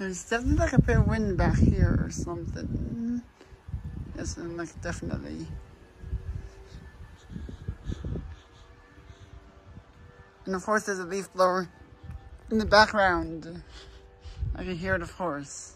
There's definitely like a bit of wind back here or something. Yes, and like definitely. And of course there's a leaf blower in the background. I can hear it of course.